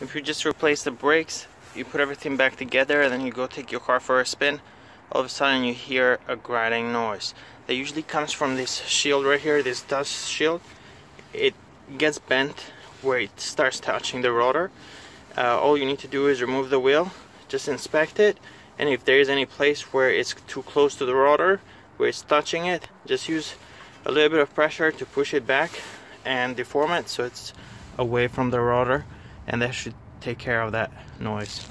if you just replace the brakes you put everything back together and then you go take your car for a spin all of a sudden you hear a grinding noise. That usually comes from this shield right here this dust shield. It gets bent where it starts touching the rotor. Uh, all you need to do is remove the wheel just inspect it and if there is any place where it's too close to the rotor where it's touching it just use a little bit of pressure to push it back and deform it so it's away from the rotor and that should take care of that noise